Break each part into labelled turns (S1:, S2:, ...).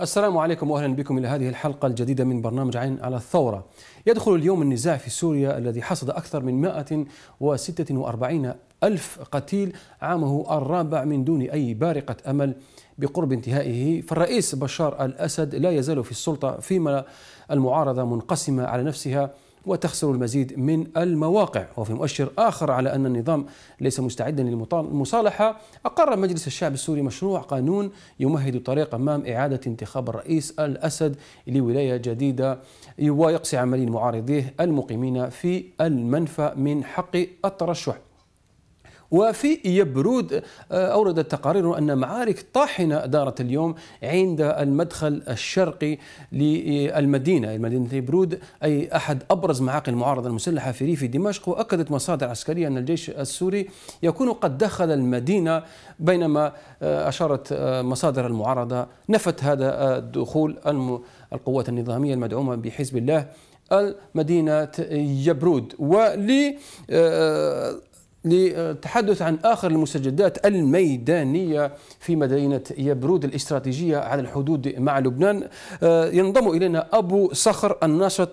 S1: السلام عليكم وأهلا بكم إلى هذه الحلقة الجديدة من برنامج عين على الثورة. يدخل اليوم النزاع في سوريا الذي حصد أكثر من 146 ألف قتيل عامه الرابع من دون أي بارقة أمل بقرب انتهائه، فالرئيس بشار الأسد لا يزال في السلطة فيما المعارضة منقسمة على نفسها وتخسر المزيد من المواقع. وفي مؤشر آخر على أن النظام ليس مستعدا للمصالحة أقر مجلس الشعب السوري مشروع قانون يمهد الطريق أمام إعادة انتخاب الرئيس الأسد لولاية جديدة ويقصي عمليا معارضيه المقيمين في المنفى من حق الترشح. وفي يبرود آه، أوردت تقارير أن معارك طاحنة دارت اليوم عند المدخل الشرقي للمدينة. مدينة يبرود أي أحد أبرز معاقل المعارضة المسلحة في ريف دمشق وأكدت مصادر عسكرية أن الجيش السوري يكون قد دخل المدينة بينما آه، أشارت آه، مصادر المعارضة نفت هذا الدخول القوات النظامية المدعومة بحزب الله المدينة يبرود. ولي للتحدث عن آخر المستجدات الميدانية في مدينة يبرود الاستراتيجية على الحدود مع لبنان. آه، ينضم إلينا أبو صخر الناشط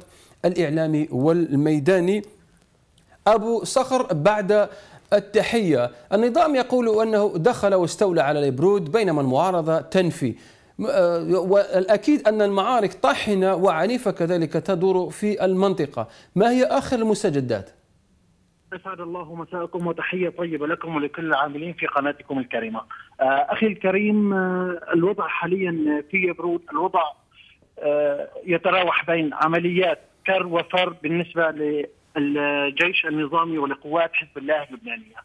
S1: الإعلامي والميداني. أبو صخر بعد التحية النظام يقول أنه دخل واستولى على يبرود بينما المعارضة تنفي. آه، والأكيد أن المعارك طاحنة وعنيفة كذلك تدور في المنطقة. ما هي آخر المستجدات؟
S2: اسعد الله مساءكم وتحية طيبة لكم ولكل العاملين في قناتكم الكريمة. آه، أخي الكريم آه، الوضع حاليا في يبرود الوضع آه، يتراوح بين عمليات كر وفر بالنسبة للجيش النظامي ولقوات حزب الله اللبنانية.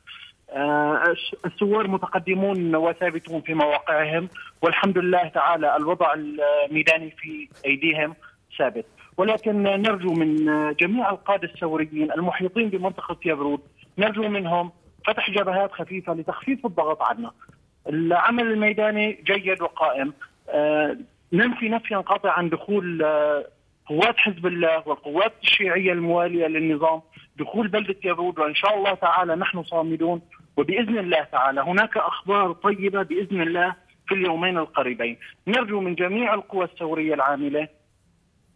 S2: الثوار متقدمون وثابتون في مواقعهم والحمد لله تعالى الوضع الميداني في أيديهم ثابت. ولكن نرجو من جميع القادة الثوريين المحيطين بمنطقة يبرود نرجو منهم فتح جبهات خفيفة لتخفيف الضغط عنا. العمل الميداني جيد وقائم. آه، ننفي نفيا قاطعا دخول آه، قوات حزب الله والقوات الشيعية الموالية للنظام دخول بلدة يبرود وإن شاء الله تعالى نحن صامدون. وبإذن الله تعالى هناك أخبار طيبة بإذن الله في اليومين القريبين. نرجو من جميع القوى الثورية العاملة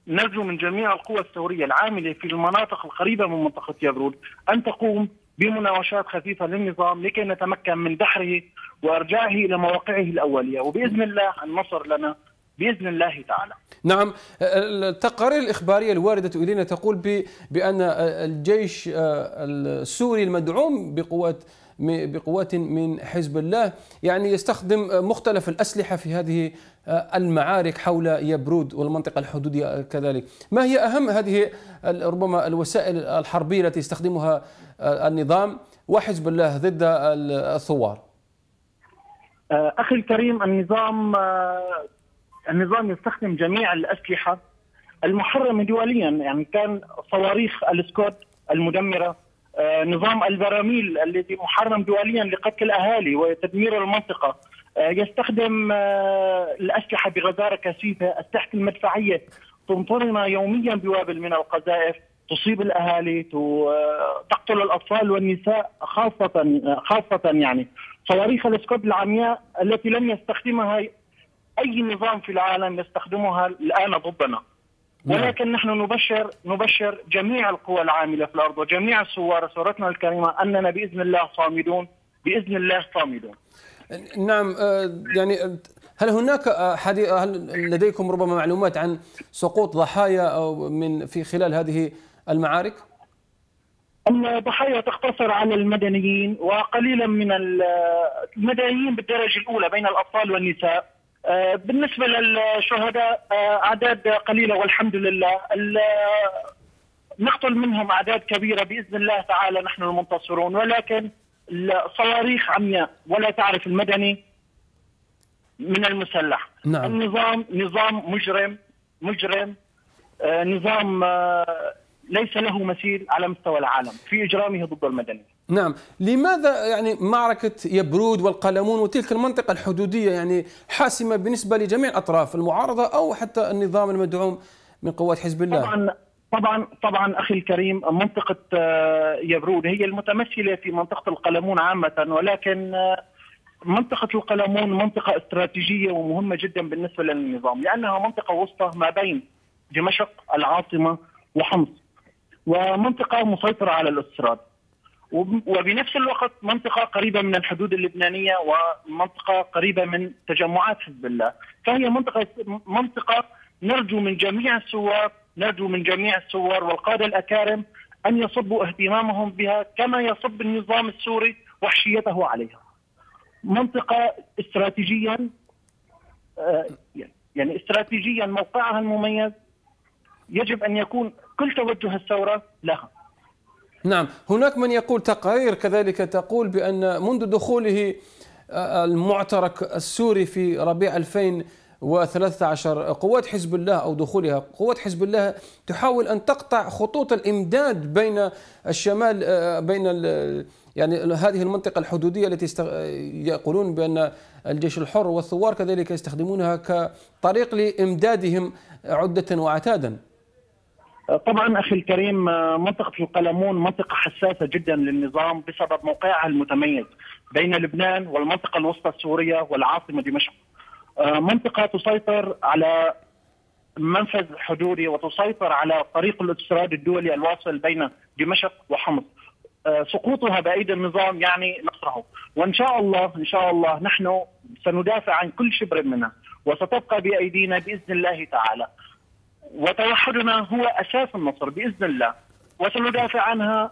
S2: نرجو من جميع القوى الثورية العاملة في المناطق القريبة من منطقة يبرود أن تقوم بمناوشات خفيفة للنظام لكي نتمكن من دحره وإرجاعه إلى مواقعه الأولية وبإذن الله النصر لنا بإذن الله تعالى.
S1: نعم التقارير الإخبارية الواردة إلينا تقول بأن الجيش السوري المدعوم بقوات بقوات من حزب الله. يعني يستخدم مختلف الأسلحة في هذه المعارك حول يبرود والمنطقة الحدودية كذلك. ما هي أهم هذه ربما الوسائل الحربية التي يستخدمها النظام وحزب الله ضد الثوار؟
S2: أخي الكريم النظام النظام يستخدم جميع الأسلحة المحرمة دوليا. يعني كان صواريخ السكوت المدمرة آه، نظام البراميل الذي محرم دوليا لقتل الأهالي وتدمير المنطقة. آه، يستخدم آه، الأسلحة بغزارة كثيفة، اسلحه المدفعية. تمطرنا يوميا بوابل من القذائف. تصيب الأهالي تقتل الأطفال والنساء خاصة خاصة يعني. صواريخ الإسكوب العمياء التي لم يستخدمها أي نظام في العالم يستخدمها الآن ضدنا. ولكن نحن نبشر نبشر جميع القوى العاملة في الأرض وجميع الثوار ثورتنا الكريمة أننا بإذن الله صامدون بإذن الله صامدون.
S1: نعم آه، يعني هل هناك آه، حديث هل لديكم ربما معلومات عن سقوط ضحايا أو من في خلال هذه المعارك؟
S2: الضحايا تقتصر على المدنيين وقليلا من المدنيين بالدرجة الأولى بين الأطفال والنساء آه، بالنسبة للشهداء آه، أعداد قليلة والحمد لله. نقتل منهم أعداد كبيرة بإذن الله تعالى نحن المنتصرون. ولكن الصواريخ عمياء ولا تعرف المدني من المسلح. نعم. النظام نظام مجرم مجرم آه، نظام ليس له مثيل على مستوى العالم في إجرامه ضد المدني.
S1: نعم. لماذا يعني معركة يبرود والقلمون وتلك المنطقة الحدودية يعني حاسمة بالنسبة لجميع الأطراف المعارضة أو حتى النظام المدعوم من قوات حزب الله؟
S2: طبعا طبعا طبعا أخي الكريم منطقة آه، يبرود هي المتمثلة في منطقة القلمون عامة ولكن آه، منطقة القلمون منطقة استراتيجية ومهمة جدا بالنسبة للنظام لأنها منطقة وسطى ما بين دمشق العاصمة وحمص ومنطقة مسيطرة على الأستراد. وبنفس الوقت منطقة قريبة من الحدود اللبنانية ومنطقة قريبة من تجمعات حزب الله. فهي منطقة منطقة نرجو من جميع الثوار نرجو من جميع الثوار والقادة الأكارم أن يصبوا اهتمامهم بها كما يصب النظام السوري وحشيته عليها. منطقة استراتيجيا آه، يعني استراتيجيا موقعها المميز يجب أن يكون كل توجه الثورة لها.
S1: نعم هناك من يقول تقارير كذلك تقول بأن منذ دخوله آه، المعترك السوري في ربيع 2013 قوات حزب الله أو دخولها قوات حزب الله تحاول أن تقطع خطوط الإمداد بين الشمال آه، بين يعني هذه المنطقة الحدودية التي. يقولون بأن الجيش الحر والثوار كذلك يستخدمونها كطريق لإمدادهم عدة وعتادا
S2: طبعا أخي الكريم منطقة القلمون منطقة حساسة جدا للنظام بسبب موقعها المتميز بين لبنان والمنطقة الوسطى السورية والعاصمة دمشق. منطقة تسيطر على منفذ حدودي وتسيطر على طريق الاستيراد الدولي الواصل بين دمشق وحمص. سقوطها بايدي النظام يعني نصره وإن شاء الله إن شاء الله نحن سندافع عن كل شبر منها وستبقى بأيدينا بإذن الله تعالى وتوحدنا هو أساس النصر بإذن الله وسندافع عنها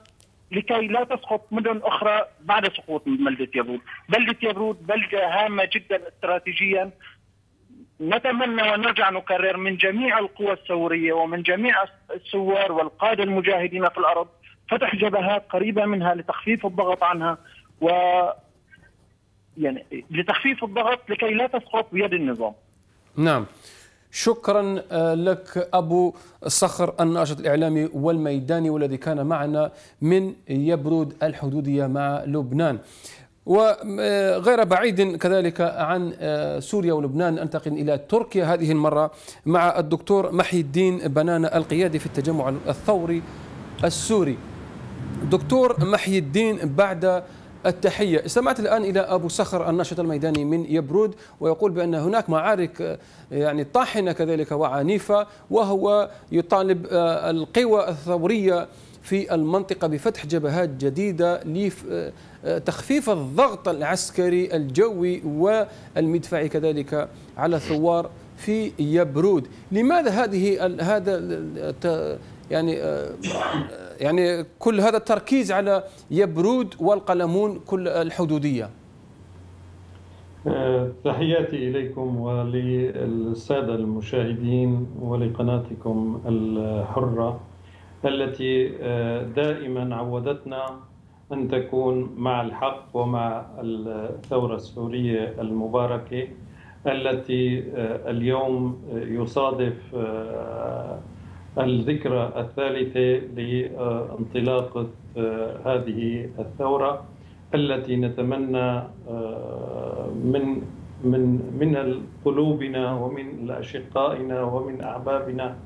S2: لكي لا تسقط مدن أخرى بعد سقوط بلده يبرود، بلده يبرود بلده هامة جدا استراتيجيا نتمنى ونرجع نكرر من جميع القوى الثوريه ومن جميع الثوار والقادة المجاهدين في الأرض فتح جبهات قريبة منها لتخفيف الضغط عنها و يعني لتخفيف الضغط لكي لا تسقط بيد النظام.
S1: نعم. شكرا آه، لك أبو صخر الناشط الإعلامي والميداني والذي كان معنا من يبرود الحدودية مع لبنان وغير بعيد كذلك عن آه، سوريا ولبنان أنتقل إلى تركيا هذه المرة مع الدكتور محي الدين بنانه القيادي في التجمع الثوري السوري. دكتور محي الدين بعد التحية. استمعت الآن إلى أبو صخر الناشط الميداني من يبرود ويقول بأن هناك معارك يعني طاحنة كذلك وعنيفة وهو يطالب آه، القوى الثورية في المنطقة بفتح جبهات جديدة لتخفيف آه، الضغط العسكري الجوي والمدفعي كذلك على الثوار في يبرود. لماذا هذه هذا يعني يعني كل هذا التركيز على يبرود والقلمون كل الحدودية.
S3: أه، تحياتي إليكم وللسادة المشاهدين ولقناتكم الحرة التي أه، دائما عودتنا أن تكون مع الحق ومع الثورة السورية المباركة التي اليوم يصادف الذكرى الثالثة لانطلاقة آه، هذه الثورة التي نتمنى آه، من من من قلوبنا ومن أشقائنا ومن أحبابنا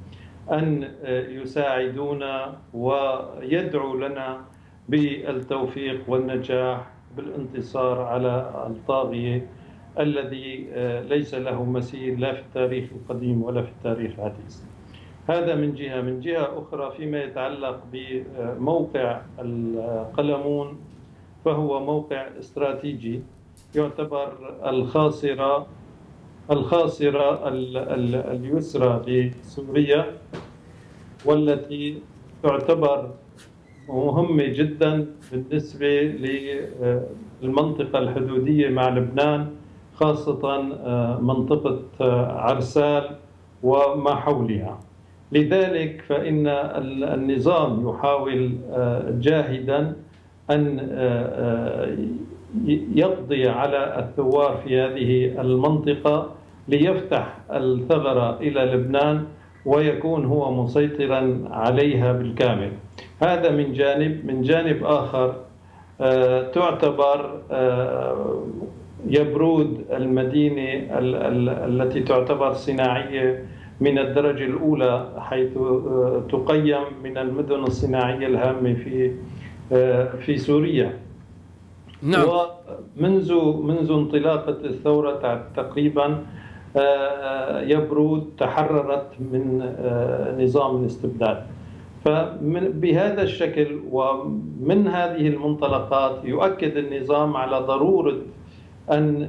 S3: أن آه، يساعدونا ويدعوا لنا بالتوفيق والنجاح بالانتصار على الطاغية الذي ليس له مثيل لا في التاريخ القديم ولا في التاريخ الحديث هذا من جهة. من جهة أخرى فيما يتعلق بموقع القلمون فهو موقع استراتيجي يعتبر الخاصرة الخاصرة اليسرى لسوريا والتي تعتبر مهمة جدا بالنسبة للمنطقة الحدودية مع لبنان خاصة منطقة عرسال وما حولها. لذلك فإن النظام يحاول آه، جاهدا أن آه، آه، يقضي على الثوار في هذه المنطقة ليفتح الثغرة إلى لبنان ويكون هو مسيطرا عليها بالكامل. هذا من جانب. من جانب آخر تعتبر يبرود المدينة التي تعتبر صناعية من الدرجة الأولى حيث آه، تقيم من المدن الصناعية الهامة في آه، في سوريا نعم. ومنذ منذ انطلاقة الثورة تقريبا يبرود تحررت من نظام الاستبداد فبهذا الشكل ومن هذه المنطلقات يؤكد النظام على ضرورة أن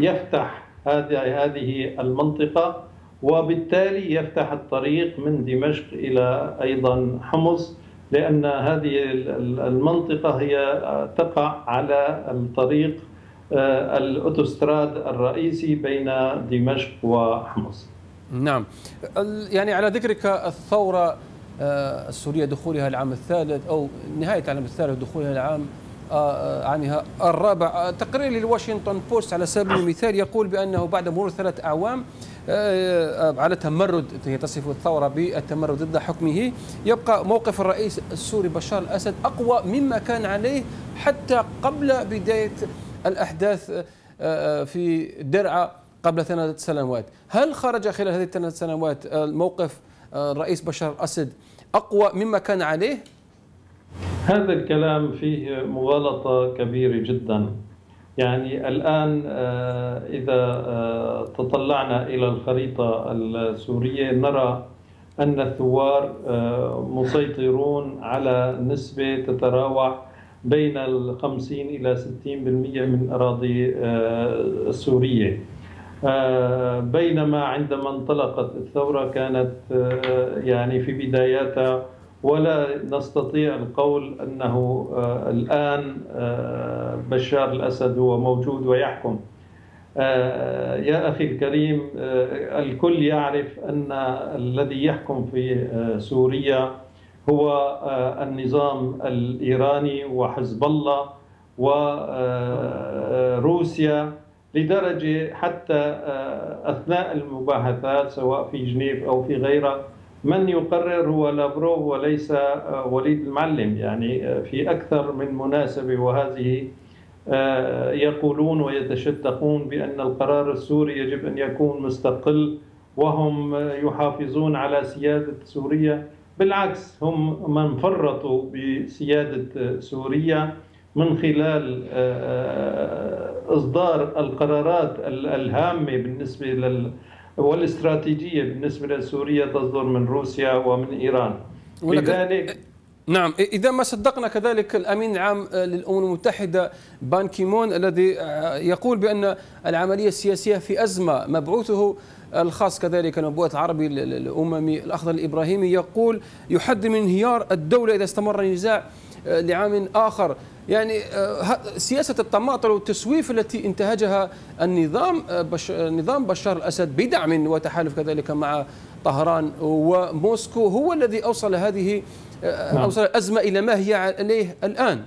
S3: يفتح هذه المنطقة وبالتالي يفتح الطريق من دمشق إلى أيضا حمص لأن هذه المنطقة هي تقع على الطريق آه، الأوتوستراد الرئيسي بين دمشق وحمص.
S1: نعم. يعني على ذكرك الثورة آه، السورية دخولها العام الثالث أو نهاية العام الثالث دخولها العام آه، عنها الرابع تقرير للواشنطن بوست على سبيل المثال يقول بأنه بعد مرور ثلاث أعوام على تمرد هي تصف الثورة بالتمرد ضد حكمه يبقى موقف الرئيس السوري بشار الأسد أقوى مما كان عليه حتى قبل بداية الأحداث آه، آه، في درعا قبل ثلاث سنوات هل خرج خلال هذه الثلاث سنوات الموقف آه، الرئيس بشار الأسد أقوى مما كان عليه؟
S3: هذا الكلام فيه مغالطة كبيرة جدا. يعني الآن إذا تطلعنا إلى الخريطة السورية نرى أن الثوار مسيطرون على نسبة تتراوح بين ال 50 إلى 60% من أراضي آه، سورية آه، بينما عندما انطلقت الثورة كانت آه، يعني في بداياتها ولا نستطيع القول أنه الآن بشار الأسد هو موجود ويحكم. يا أخي الكريم الكل يعرف أن الذي يحكم في سوريا هو آه، النظام الإيراني وحزب الله وروسيا آه، لدرجة حتى آه، أثناء المباحثات سواء في جنيف أو في غيرها من يقرر هو لافروف وليس وليد المعلم. يعني في أكثر من مناسبة وهذه يقولون ويتشدقون بأن القرار السوري يجب أن يكون مستقل وهم يحافظون على سيادة سوريا. بالعكس هم من فرطوا بسيادة سوريا من خلال آه، آه، إصدار القرارات الهامة بالنسبة لل والاستراتيجية بالنسبة لسوريا تصدر من روسيا ومن إيران.
S1: لذلك نعم إذا ما صدقنا كذلك الأمين العام للأمم المتحدة بان كيمون الذي آه، يقول بأن العملية السياسية في أزمة مبعوثه الخاص كذلك المبعوث العربي الأممي الأخضر الإبراهيمي يقول يحد من انهيار الدولة إذا استمر النزاع آه، لعام آخر. يعني آه، سياسة التماطل والتسويف التي انتهجها النظام بش نظام بشار الأسد بدعم وتحالف كذلك مع طهران وموسكو هو الذي أوصل هذه نعم. أوصل الأزمة إلى ما هي عليه الآن.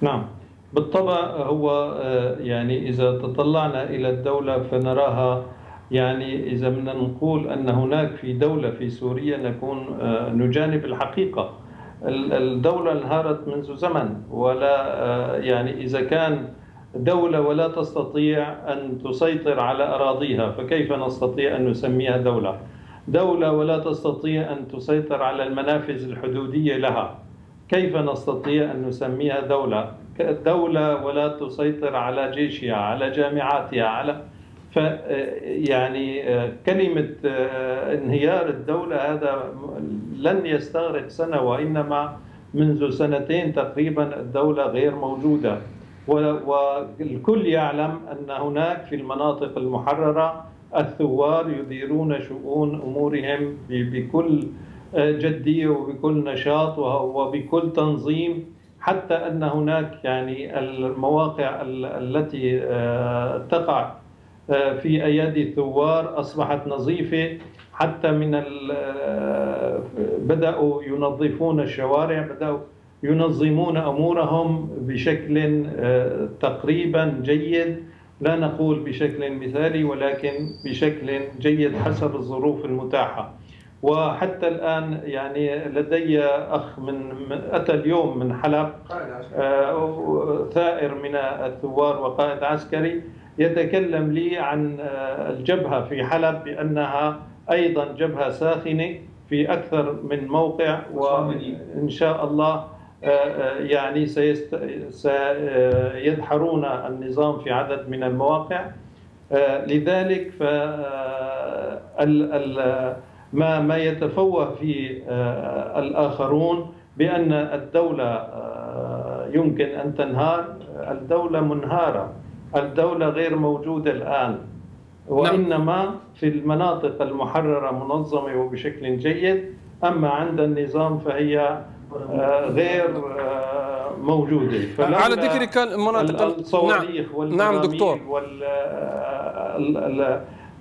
S3: نعم. بالطبع هو آه، يعني إذا تطلعنا إلى الدولة فنراها يعني إذا بدنا نقول أن هناك في دولة في سوريا نكون آه، نجانب الحقيقة. الدولة انهارت منذ زمن ولا آه، يعني إذا كان دولة ولا تستطيع أن تسيطر على أراضيها فكيف نستطيع أن نسميها دولة؟ دولة ولا تستطيع أن تسيطر على المنافذ الحدودية لها كيف نستطيع أن نسميها دولة؟ دولة ولا تسيطر على جيشها على جامعاتها على ف يعني كلمة انهيار الدولة هذا لن يستغرق سنة وإنما منذ سنتين تقريبا الدولة غير موجودة. والكل يعلم أن هناك في المناطق المحررة الثوار يديرون شؤون أمورهم بكل آه، جديه وبكل نشاط وبكل تنظيم حتى أن هناك يعني المواقع التي آه، تقع آه، في أيادي الثوار أصبحت نظيفة حتى من بدأوا ينظفون الشوارع بدأوا ينظمون أمورهم بشكل تقريبا جيد. لا نقول بشكل مثالي ولكن بشكل جيد حسب الظروف المتاحة. وحتى الآن يعني لدي أخ من أتى اليوم من حلب آه، ثائر من الثوار وقائد عسكري يتكلم لي عن آه، الجبهة في حلب بأنها أيضا جبهة ساخنة في أكثر من موقع وإن شاء الله يعني سيست... سيدحرون النظام في عدد من المواقع. لذلك ف ما ما يتفوه في الآخرون بأن الدولة يمكن أن تنهار. الدولة منهارة. الدولة غير موجودة الآن. وإنما في المناطق المحررة منظمة وبشكل جيد. أما عند النظام فهي آه، غير آه، موجودة.
S1: على ذكرك المناطق
S3: الصواريخ نعم. نعم دكتور. وال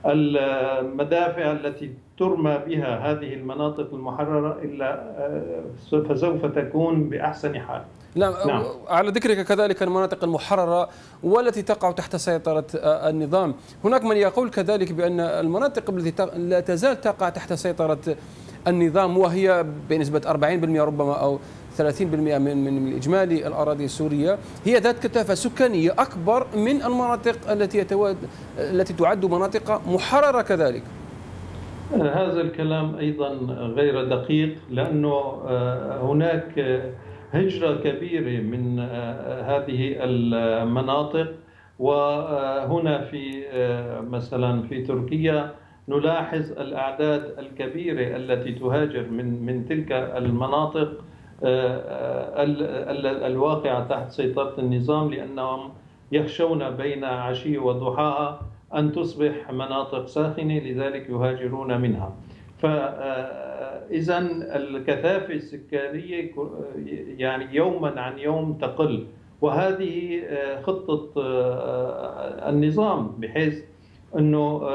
S3: المدافع التي ترمى بها هذه المناطق المحررة إلا آه، فسوف تكون بأحسن حال
S1: نعم, نعم. على ذكرك كذلك المناطق المحررة والتي تقع تحت سيطرة آه، النظام هناك من يقول كذلك بأن المناطق التي لا تزال تقع تحت سيطرة النظام وهي بنسبة 40% ربما أو 30% من من اجمالي الأراضي السورية. هي ذات كثافة سكانية أكبر من المناطق التي يتواد التي تعد مناطق محررة كذلك.
S3: هذا الكلام أيضا غير دقيق لأنه آه، هناك هجرة كبيرة من آه، هذه المناطق. وهنا في آه، مثلا في تركيا نلاحظ الأعداد الكبيرة التي تهاجر من من تلك المناطق. الواقعة تحت سيطرة النظام لأنهم يخشون بين عشي وضحاها أن تصبح مناطق ساخنة لذلك يهاجرون منها. فإذا الكثافة السكانية يعني يوما عن يوم تقل. وهذه خطة النظام بحيث أنه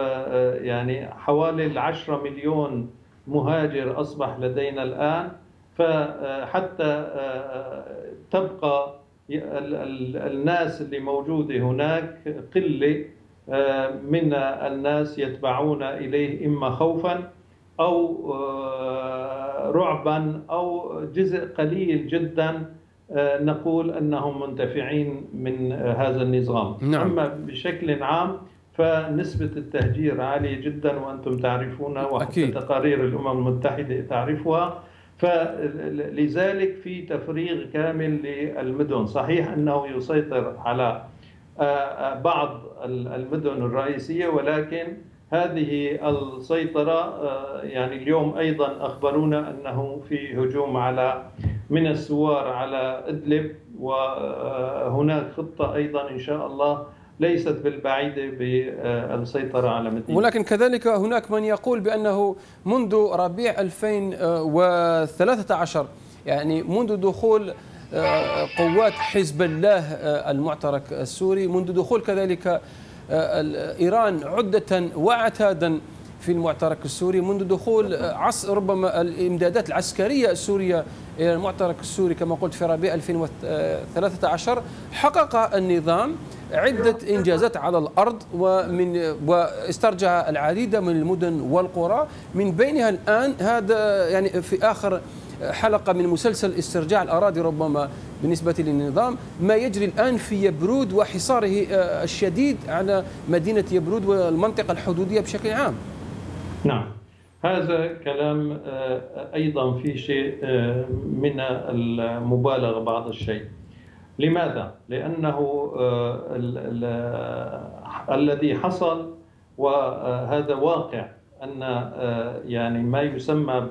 S3: يعني حوالي العشرة مليون مهاجر أصبح لدينا الآن. فحتى آه، تبقى الناس اللي موجودة هناك قلة آه، من الناس يتبعون إليه إما خوفا أو آه، رعبا أو جزء قليل جدا نقول أنهم منتفعين من هذا النظام. نعم. أما بشكل عام فنسبة التهجير عالية جدا وأنتم تعرفونها وحتى تقارير الأمم المتحدة تعرفها. فلذلك في تفريغ كامل للمدن. صحيح أنه يسيطر على آه، آه، بعض المدن الرئيسية ولكن هذه السيطرة آه، يعني اليوم أيضا أخبرونا أنه في هجوم على من السوار على إدلب وهناك خطة أيضا إن شاء الله ليست بالبعيدة بالسيطرة على مدينة.
S1: ولكن كذلك هناك من يقول بأنه منذ ربيع 2013 يعني منذ دخول آه، قوات حزب الله آه، المعترك السوري منذ دخول كذلك آه، إيران عدة وعتادا في المعترك السوري منذ دخول عصر ربما الإمدادات العسكرية السورية إلى المعترك السوري كما قلت في ربيع 2013 حقق النظام عدة إنجازات على الأرض ومن واسترجع العديد من المدن والقرى. من بينها الآن هذا يعني في آخر حلقة من مسلسل استرجاع الأراضي ربما بالنسبة للنظام. ما يجري الآن في يبرود وحصاره آه، الشديد على مدينة يبرود والمنطقة الحدودية بشكل عام.
S3: نعم. هذا كلام آه، أيضا في شيء آه، من المبالغة بعض الشيء. لماذا؟ لأنه آه، الذي حصل وهذا واقع أن يعني ما يسمى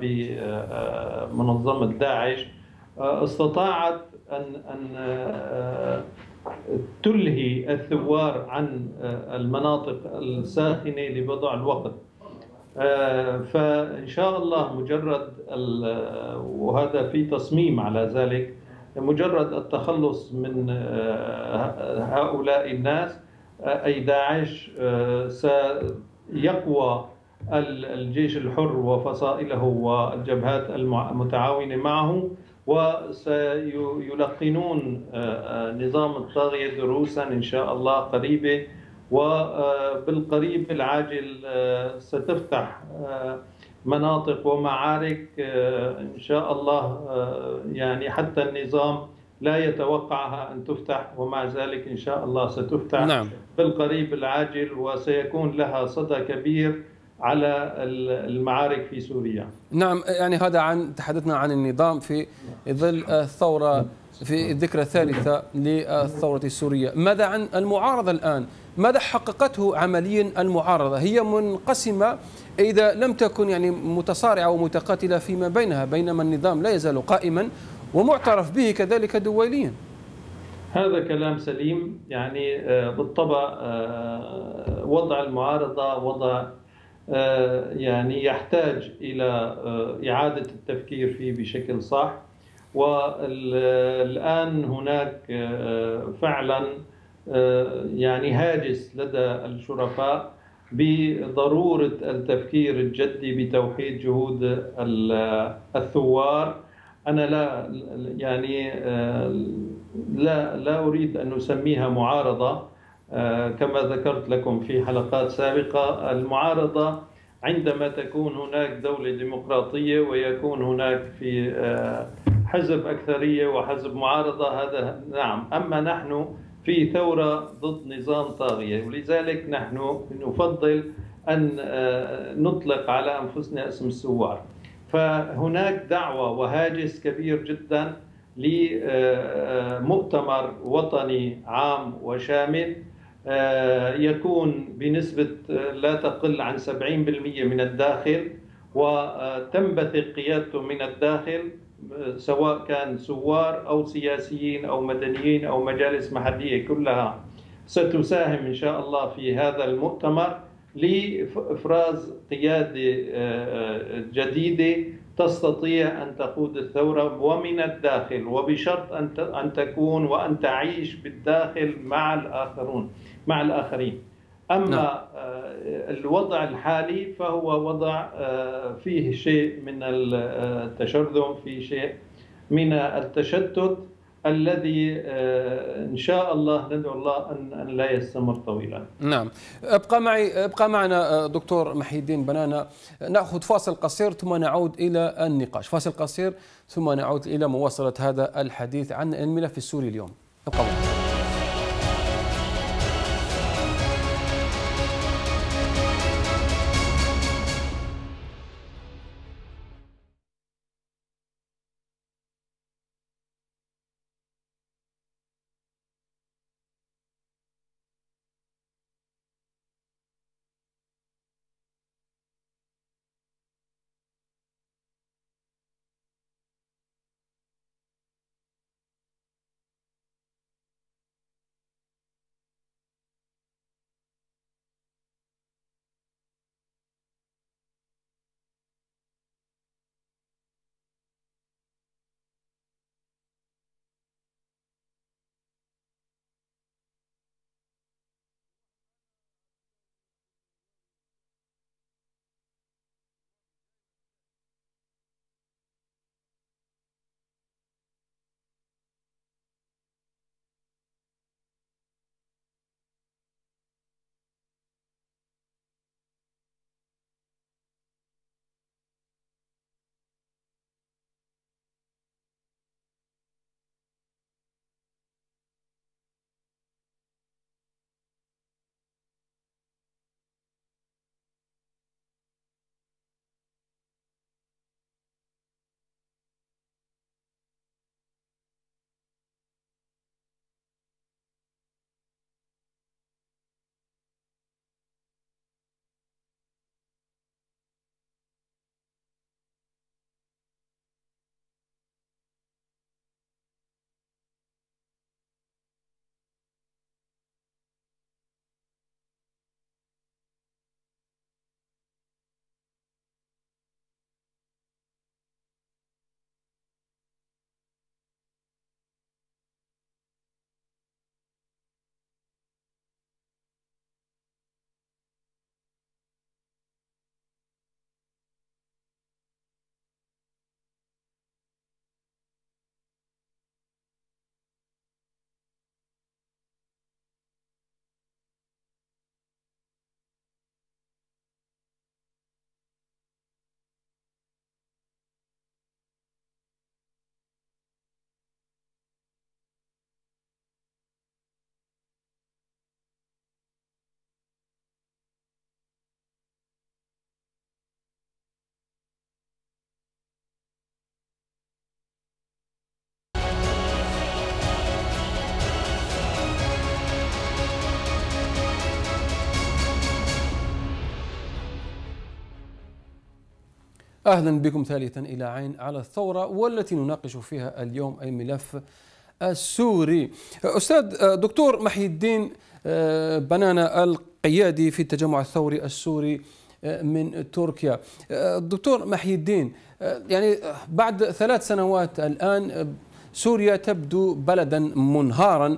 S3: بمنظمة داعش استطاعت أن أن تلهي الثوار عن المناطق الساخنة لبضع الوقت. فإن شاء الله مجرد وهذا في تصميم على ذلك مجرد التخلص من آه، هؤلاء الناس آه، أي داعش آه، سيقوى الجيش الحر وفصائله والجبهات المتعاونة معه وسيلقنون نظام الطاغية دروسا إن شاء الله قريبة. وبالقريب العاجل ستفتح مناطق ومعارك آه، إن شاء الله آه، يعني حتى النظام لا يتوقعها أن تفتح ومع ذلك إن شاء الله ستفتح نعم. بالقريب العاجل وسيكون لها صدى كبير على المعارك في سوريا.
S1: نعم يعني هذا عن تحدثنا عن النظام في ظل الثورة في الذكرى الثالثة للثورة السورية. ماذا عن المعارضة الآن؟ ماذا حققته عمليا المعارضة؟ هي منقسمة إذا لم تكن يعني متصارعة ومتقاتلة فيما بينها بينما النظام لا يزال قائما ومعترف به كذلك دوليا
S3: هذا كلام سليم. يعني آه، بالطبع آه، وضع المعارضة وضع آه، يعني يحتاج إلى إعادة التفكير فيه بشكل صح. والآن هناك فعلا يعني هاجس لدى الشرفاء بضرورة التفكير الجدي بتوحيد جهود الثوار. أنا لا يعني لا لا أريد أن نسميها معارضة. آه، كما ذكرت لكم في حلقات سابقة المعارضة عندما تكون هناك دولة ديمقراطية ويكون هناك في آه، حزب أكثرية وحزب معارضة هذا نعم. أما نحن في ثورة ضد نظام طاغية ولذلك نحن نفضل أن آه، نطلق على أنفسنا اسم الثوار فهناك دعوة وهاجس كبير جدا لمؤتمر وطني عام وشامل آه، يكون بنسبة لا تقل عن 70% من الداخل وتنبثق قيادته من الداخل سواء كان ثوار أو سياسيين أو مدنيين أو مجالس محلية كلها ستساهم إن شاء الله في هذا المؤتمر لإفراز قيادة آه، جديدة تستطيع أن تقود الثورة ومن الداخل وبشرط أن أن تكون وأن تعيش بالداخل مع الآخرون مع الآخرين. أما نعم. آه، الوضع الحالي فهو وضع فيه شيء من التشرذم فيه شيء من التشتت الذي آه، إن شاء الله ندعو الله أن أن لا يستمر طويلا.
S1: نعم، ابقى معي ابقى معنا آه، دكتور محي الدين بنانا نأخذ فاصل قصير ثم نعود إلى النقاش، فاصل قصير ثم نعود إلى مواصلة هذا الحديث عن الملف السوري اليوم. ابقى معنا. أهلا بكم ثالثا إلى عين على الثورة والتي نناقش فيها اليوم الملف السوري. أستاذ دكتور محي الدين آه، بنانا القيادي في التجمع الثوري السوري آه، من تركيا. آه، دكتور محي الدين يعني بعد ثلاث سنوات الآن سوريا تبدو بلدا منهارا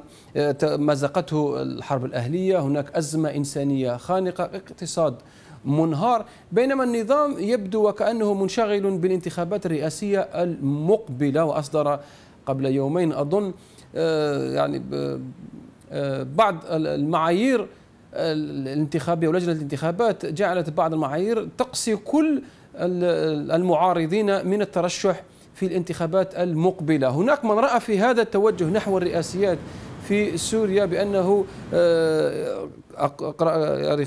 S1: مزقته الحرب الأهلية. هناك أزمة إنسانية خانقة اقتصاد منهار بينما النظام يبدو وكأنه منشغل بالانتخابات الرئاسية المقبلة وأصدر قبل يومين أظن آه، يعني آه، بعض المعايير الانتخابية ولجنة الانتخابات جعلت بعض المعايير تقصي كل المعارضين من الترشح في الانتخابات المقبلة. هناك من رأى في هذا التوجه نحو الرئاسيات في سوريا بأنه آه، يعني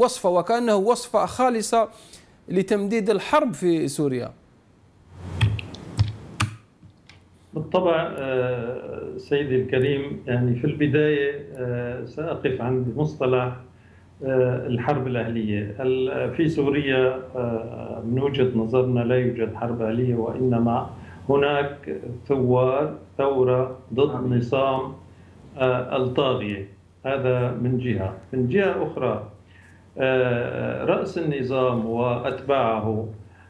S1: وصفة وكأنه وصفة خالصة لتمديد الحرب في سوريا.
S3: بالطبع آه، سيدي الكريم يعني في البداية آه، سأقف عند مصطلح الحرب الأهلية. في سوريا من وجهة نظرنا لا يوجد حرب أهلية وإنما هناك ثوار ثورة ضد نظام الطاغية. هذا من جهة. من جهة أخرى آه، رأس النظام وأتباعه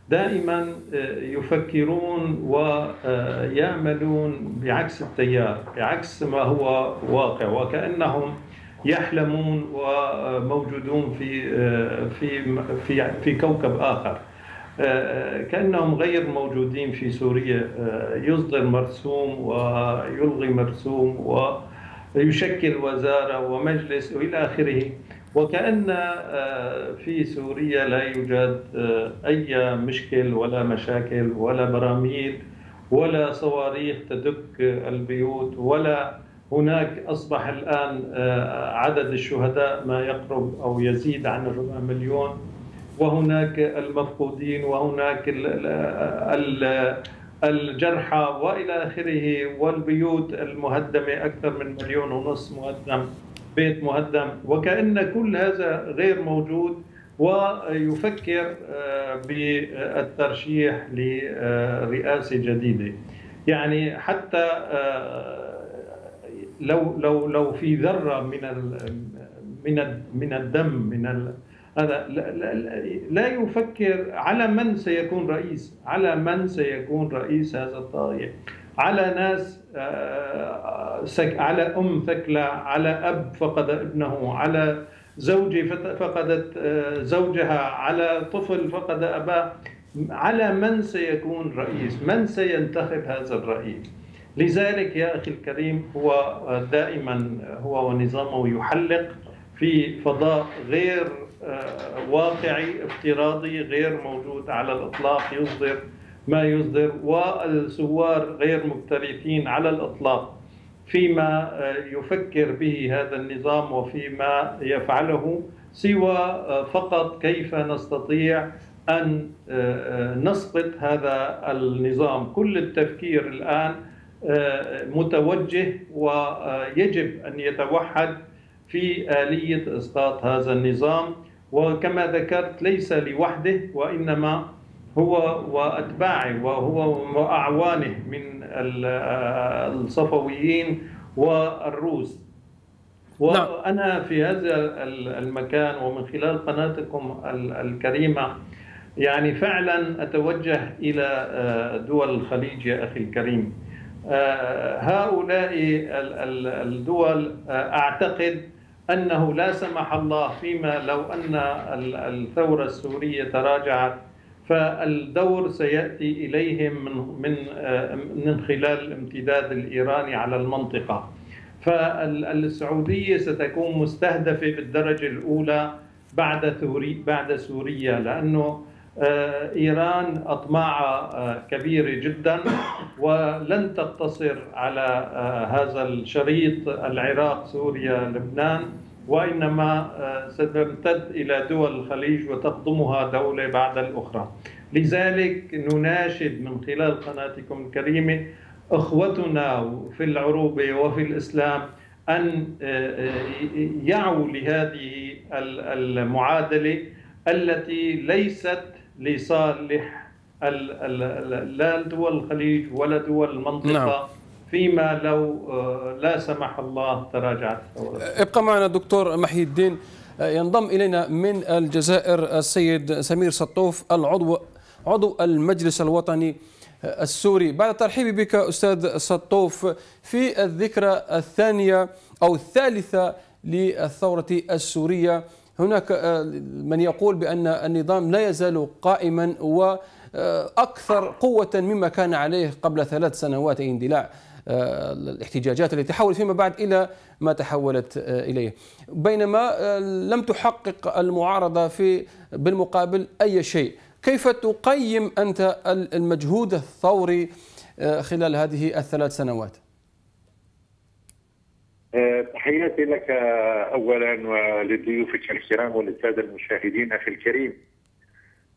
S3: دائما آه، يفكرون ويعملون بعكس التيار بعكس ما هو واقع. وكأنهم يحلمون وموجودون في في في في كوكب آخر. كأنهم غير موجودين في سوريا. يصدر مرسوم ويلغي مرسوم و يشكل وزارة ومجلس وإلى آخره. وكأن آه، في سوريا لا يوجد آه، أي مشكل ولا مشاكل ولا براميل ولا صواريخ تدك البيوت ولا هناك أصبح الآن آه، عدد الشهداء ما يقرب أو يزيد عن الربع مليون. وهناك المفقودين وهناك ال ال الجرحى وإلى آخره والبيوت المهدمة أكثر من مليون ونص مهدم بيت مهدم. وكأن كل هذا غير موجود ويفكر آه، بالترشيح لرئاسة جديدة. يعني حتى آه، لو لو لو في ذرة من من من الدم من هذا لا, لا, لا يفكر على من سيكون رئيس على من سيكون رئيس هذا الطاغية على ناس آه، على أم ثكلى على أب فقد ابنه على زوجة فقدت آه، زوجها على طفل فقد أباه. على من سيكون رئيس؟ من سينتخب هذا الرئيس؟ لذلك يا أخي الكريم هو دائما هو ونظامه يحلق في فضاء غير آه، واقعي افتراضي غير موجود على الإطلاق يصدر ما يصدر والثوار غير مكترثين على الإطلاق. فيما آه، يفكر به هذا النظام وفيما يفعله سوى آه، فقط كيف نستطيع أن نسقط هذا النظام. كل التفكير الآن متوجه ويجب أن يتوحد في آلية إسقاط هذا النظام وكما ذكرت ليس لوحده وإنما هو وأتباعه وهو وأعوانه من الصفويين والروس نعم. وأنا في هذا المكان ومن خلال قناتكم الكريمة يعني فعلا أتوجه إلى دول الخليج يا أخي الكريم هؤلاء الدول أعتقد أنه لا سمح الله فيما لو أن الثورة السورية تراجعت فالدور سيأتي إليهم من من من خلال الامتداد الإيراني على المنطقة. فالسعودية ستكون مستهدفة بالدرجة الأولى بعد بعد سوريا لأنه آه، إيران أطماعها آه، كبيرة جدا ولن تقتصر على آه، هذا الشريط العراق سوريا لبنان وإنما ستمتد إلى دول الخليج وتقضمها دولة بعد الأخرى. لذلك نناشد من خلال قناتكم الكريمة أخوتنا في العروبة وفي الإسلام أن يعوا لهذه المعادلة التي ليست لصالح لا دول الخليج ولا دول المنطقة. نعم. فيما لو آه، لا سمح الله تراجعت. الثورة
S1: ابقى معنا دكتور محي الدين. ينضم إلينا من الجزائر السيد سمير سطوف العضو عضو المجلس الوطني السوري. بعد ترحيبي بك أستاذ سطوف في الذكرى الثانية أو الثالثة للثورة السورية هناك آه، من يقول بأن النظام لا يزال قائما وأكثر قوة مما كان عليه قبل ثلاث سنوات اندلاع آه، الاحتجاجات التي تحولت فيما بعد إلى ما تحولت آه، إليه بينما لم تحقق المعارضة في بالمقابل أي شيء كيف تقيم أنت المجهود الثوري خلال هذه الثلاث سنوات؟
S4: تحياتي لك اولا ولضيوفك الكرام وللساده المشاهدين أخي الكريم.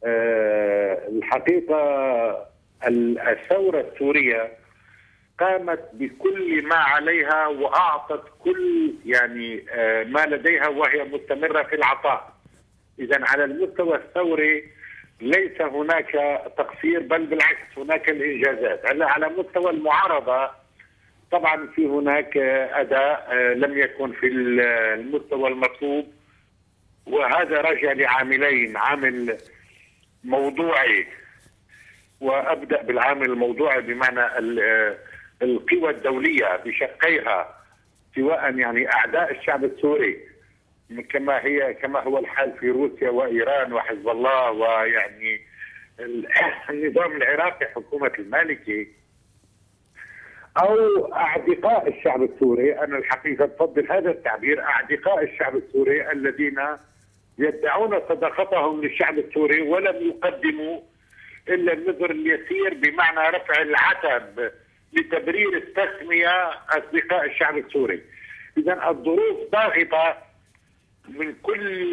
S4: آه، الحقيقة الثورة السورية قامت بكل ما عليها وأعطت كل يعني آه، ما لديها وهي مستمرة في العطاء. اذا على المستوى الثوري ليس هناك تقصير بل بالعكس هناك الإنجازات، على مستوى المعارضة طبعا في هناك أداء آه، لم يكن في المستوى المطلوب. وهذا راجع لعاملين عامل موضوعي. وأبدأ بالعامل الموضوعي بمعنى آه، القوى الدولية بشقيها سواء يعني أعداء الشعب السوري. كما هي كما هو الحال في روسيا وإيران وحزب الله ويعني النظام العراقي حكومة المالكي. أو اعتقاء الشعب السوري أنا الحقيقة بفضل هذا التعبير اعتقاء الشعب السوري الذين يدعون صداقتهم للشعب السوري ولم يقدموا إلا النذر اليسير بمعنى رفع العتب لتبرير التسمية أصدقاء الشعب السوري. اذا الظروف ضاغطة من كل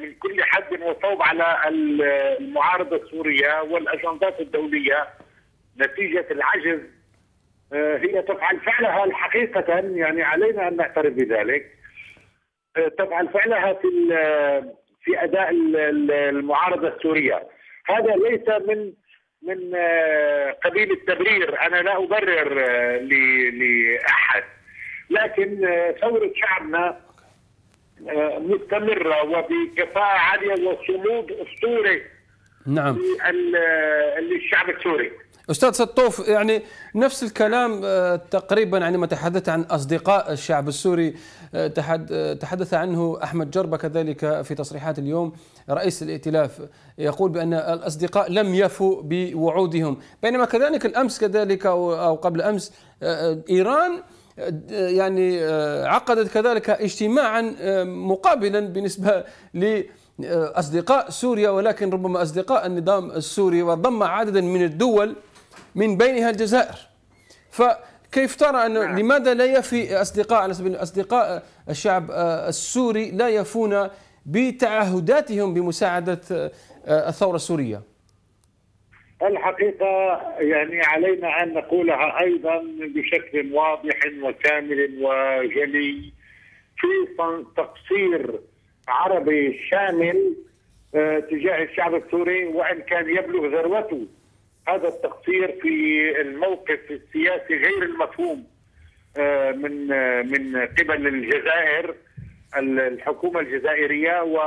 S4: من كل حد وصوب على المعارضة السورية والأجندات الدولية نتيجة العجز هي تفعل فعلها الحقيقة يعني علينا أن نعترف بذلك. آه، تفعل فعلها في في أداء المعارضة السورية. هذا ليس من من آه، قبيل التبرير. أنا لا أبرر لأحد. لكن ثورة شعبنا مستمرة وبكفاءة عالية وصمود أسطوري
S1: نعم.
S4: للشعب السوري.
S1: أستاذ سطوف يعني نفس الكلام آه، تقريبا عندما تحدث عن أصدقاء الشعب السوري آه، آه، تحدث عنه أحمد جربة كذلك في تصريحات اليوم رئيس الائتلاف يقول بأن الأصدقاء لم يفوا بوعودهم. بينما كذلك الأمس كذلك أو قبل أمس إيران يعني عقدت كذلك اجتماعا مقابلا بالنسبة ل أصدقاء سوريا ولكن ربما أصدقاء النظام السوري وضم عددا من الدول من بينها الجزائر. فكيف ترى أنه نعم. لماذا لا يفي أصدقاء على سبيل أصدقاء الشعب السوري لا يفون بتعهداتهم بمساعدة الثورة السورية؟
S4: الحقيقة يعني علينا أن نقولها أيضا بشكل واضح وكامل وجلي. في تقصير عربي شامل آه، تجاه الشعب السوري وإن كان يبلغ ذروته؟ هذا التقصير في الموقف السياسي غير المفهوم آه، من آه، من قبل الجزائر الحكومة الجزائرية و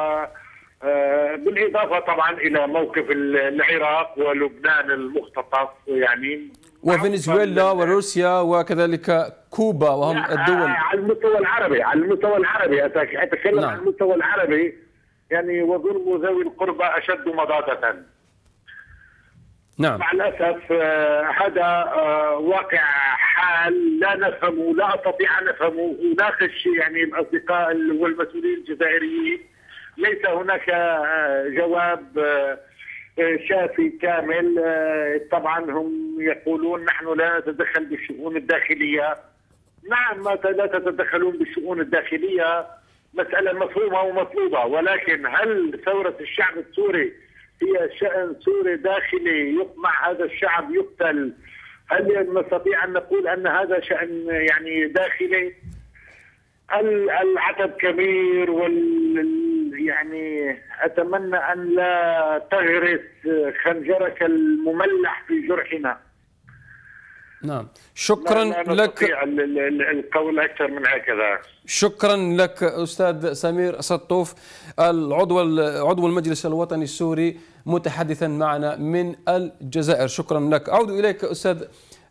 S4: بالإضافة طبعا إلى موقف العراق ولبنان المختطف يعني.
S1: وفنزويلا وروسيا وكذلك كوبا وهم الدول.
S4: على المستوى العربي على المستوى العربي أتكلم نعم. على المستوى العربي يعني وظلم ذوي القربى أشد مضادة.
S1: نعم.
S4: مع الأسف آه هذا آه واقع حال لا نفهمه لا أستطيع أن أفهمه. اناقش يعني الأصدقاء والمسؤولين الجزائريين ليس هناك آه جواب شافي كامل. طبعا هم يقولون نحن لا نتدخل بالشؤون الداخلية. نعم لا تتدخلون بالشؤون الداخلية مسألة مفهومة ومطلوبة. ولكن هل ثورة الشعب السوري هي شأن سوري داخلي يقمع هذا الشعب يقتل. هل نستطيع أن نقول أن هذا شأن يعني داخلي؟ العدد كبير وال يعني أتمنى أن لا تغرس خنجرك المملح في جرحنا؟
S1: نعم. شكرا
S4: لا لا
S1: لك.
S4: ال- ال- ال- القول أكثر من هكذا.
S1: شكرا لك أستاذ سمير سطوف العضو عضو المجلس الوطني السوري متحدثا معنا من الجزائر. شكرا لك. أعود إليك أستاذ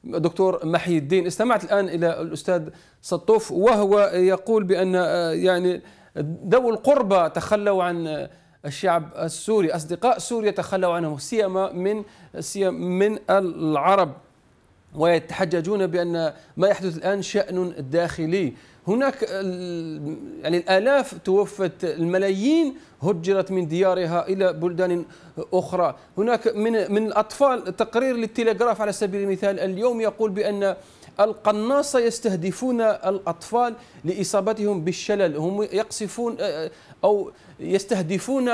S1: دكتور محي الدين. استمعت الآن إلى الأستاذ سطوف وهو يقول بأن آه، يعني ذوي القربى تخلوا عن الشعب السوري أصدقاء سوريا تخلوا عنه سيما من سيما من العرب. ويتحججون بأن ما يحدث الآن شأن داخلي. هناك يعني الآلاف توفت الملايين هجرت من ديارها إلى بلدان أخرى. هناك من من الأطفال تقرير للتلغراف على سبيل المثال اليوم يقول بأن القناصة يستهدفون الأطفال لإصابتهم بالشلل. هم يقصفون أو يستهدفون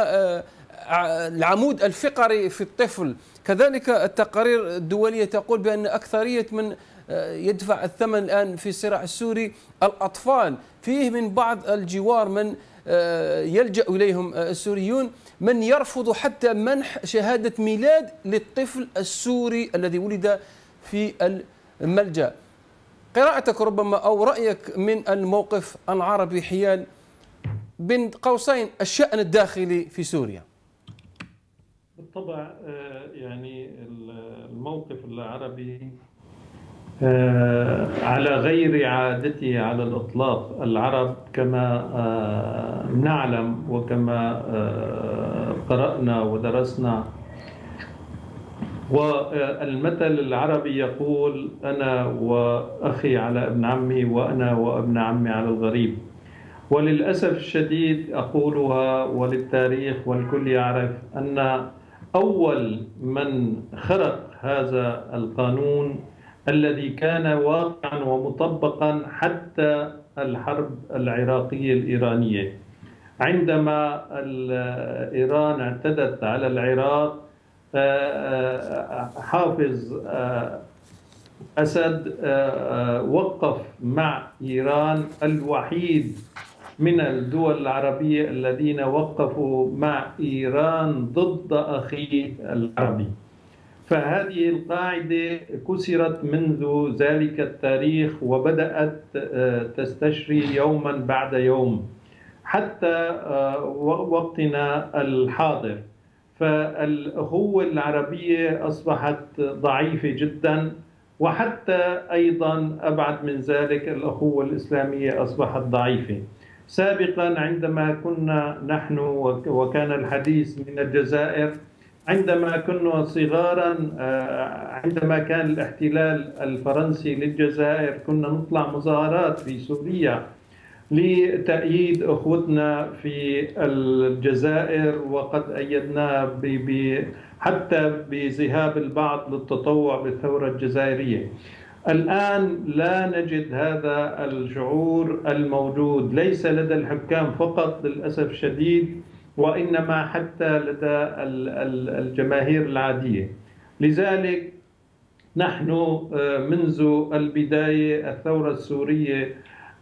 S1: العمود الفقري في الطفل. كذلك التقارير الدولية تقول بأن أكثرية من آه، يدفع الثمن الآن في الصراع السوري الأطفال. فيه من بعض الجوار من آه، يلجأ إليهم آه، السوريون من يرفض حتى منح شهادة ميلاد للطفل السوري الذي ولد في الملجأ. قراءتك ربما أو رأيك من الموقف العربي حيال بين قوسين الشأن الداخلي في سوريا.
S3: بالطبع آه، يعني ال- الموقف العربي آه، على غير عادته على الإطلاق. العرب كما آه، نعلم وكما قرأنا ودرسنا. والمثل العربي يقول أنا وأخي على ابن عمي وأنا وابن عمي على الغريب. وللأسف الشديد أقولها وللتاريخ والكل يعرف أن أول من خرق هذا القانون الذي كان واقعا ومطبقا حتى الحرب العراقية الإيرانية. عندما إيران اعتدت على العراق آه، آه، حافظ آه، أسد وقف مع إيران الوحيد من الدول العربية الذين وقفوا مع إيران ضد أخيه العربي. فهذه القاعدة كسرت منذ ذلك التاريخ وبدأت آه، تستشري يوما بعد يوم حتى آه، وقتنا الحاضر. فالأخوة العربية أصبحت ضعيفة جدا وحتى أيضا أبعد من ذلك الأخوة الإسلامية أصبحت ضعيفة. سابقا عندما كنا نحن وك- وكان الحديث من الجزائر عندما كنا صغارا آه، عندما كان الاحتلال الفرنسي للجزائر كنا نطلع مظاهرات في سوريا لتأييد أخوتنا في الجزائر وقد أيدنا حتى بذهاب البعض للتطوع بالثورة الجزائرية. الآن لا نجد هذا الشعور الموجود. ليس لدى الحكام فقط للأسف الشديد وإنما حتى لدى ال- ال- الجماهير العادية. لذلك نحن آه، منذ البداية الثورة السورية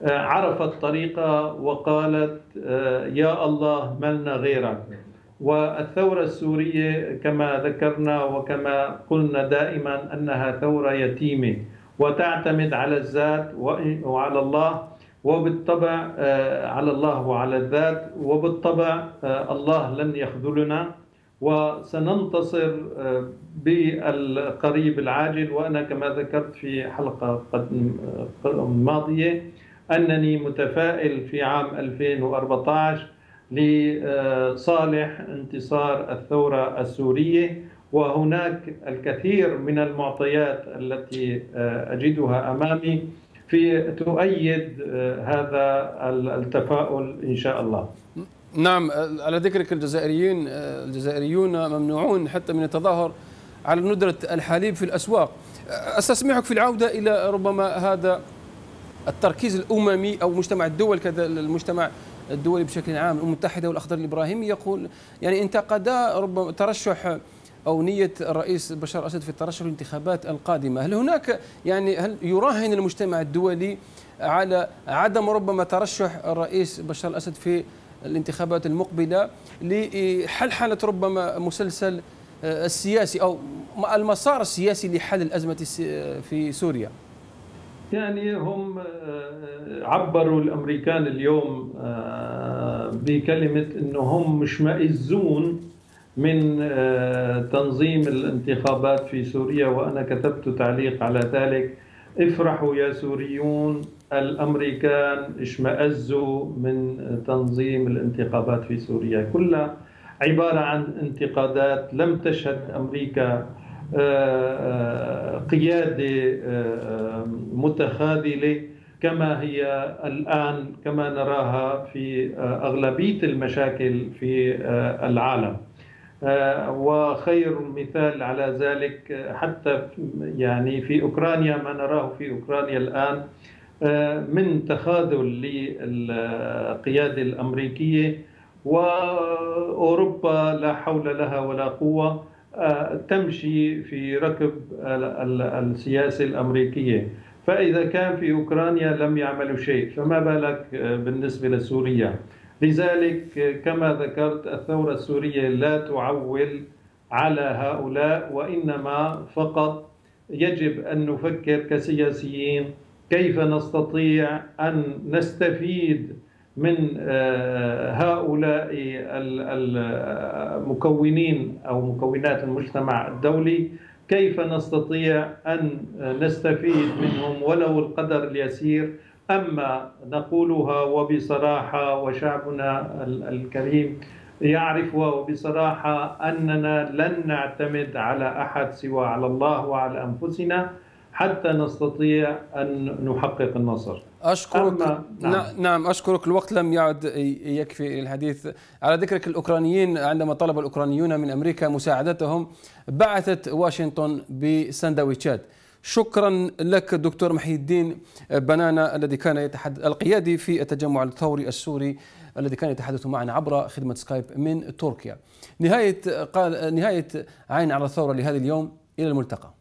S3: آه، عرفت طريقة وقالت آه، يا الله ملنا غيرك. والثورة السورية كما ذكرنا وكما قلنا دائما أنها ثورة يتيمة. وتعتمد على الذات وعلى الله وبالطبع آه، على الله وعلى الذات وبالطبع آه، الله لن يخذلنا. وسننتصر آه، بالقريب العاجل. وأنا كما ذكرت في حلقة ماضية أنني متفائل في عام 2014 لصالح انتصار الثورة السورية. وهناك الكثير من المعطيات التي آه، أجدها أمامي في تؤيد آه، هذا التفاؤل إن شاء الله.
S1: نعم على ذكرك الجزائريين الجزائريون ممنوعون حتى من التظاهر على ندرة الحليب في الأسواق. أستسمحك في العودة إلى ربما هذا التركيز الأممي أو مجتمع الدول كذا المجتمع الدولي بشكل عام الأمم المتحدة والأخضر الإبراهيمي يقول يعني انتقدا ربما ترشح أو نية الرئيس بشار الأسد في الترشح للانتخابات القادمة. هل هناك يعني هل يراهن المجتمع الدولي على عدم ربما ترشح الرئيس بشار الأسد في الانتخابات المقبلة لحل حالة ربما مسلسل السياسي أو المسار السياسي لحل الأزمة في سوريا؟
S3: يعني هم عبروا الأمريكان اليوم بكلمة إنه هم مشمئزون من تنظيم الانتخابات في سوريا وأنا كتبت تعليق على ذلك. افرحوا يا سوريون الأمريكان اشمئزوا من تنظيم الانتخابات في سوريا. كلها عبارة عن انتقادات. لم تشهد أمريكا قيادة متخاذلة كما هي الآن كما نراها في أغلبية المشاكل في العالم. وخير مثال على ذلك حتى يعني في أوكرانيا ما نراه في أوكرانيا الآن من تخاذل للقيادة الأمريكية وأوروبا لا حول لها ولا قوة تمشي في ركب السياسة الأمريكية. فإذا كان في أوكرانيا لم يعملوا شيء فما بالك بالنسبة لسوريا؟ لذلك كما ذكرت الثورة السورية لا تعول على هؤلاء وإنما فقط يجب أن نفكر كسياسيين كيف نستطيع أن نستفيد من هؤلاء المكونين أو مكونات المجتمع الدولي. كيف نستطيع أن نستفيد منهم ولو القدر اليسير أما نقولها وبصراحة وشعبنا الكريم يعرف وبصراحة أننا لن نعتمد على أحد سوى على الله وعلى أنفسنا حتى نستطيع أن نحقق النصر.
S1: اشكرك نعم. نعم أشكرك الوقت لم يعد يكفي للحديث على ذكرك الأوكرانيين عندما طلب الأوكرانيون من أمريكا مساعدتهم بعثت واشنطن بسندويتشات. شكرا لك دكتور محي الدين بنانا الذي كان يتحدث القيادي في التجمع الثوري السوري الذي كان يتحدث معنا عبر خدمة سكايب من تركيا. نهاية قال نهاية عين على الثورة لهذا اليوم إلى الملتقى.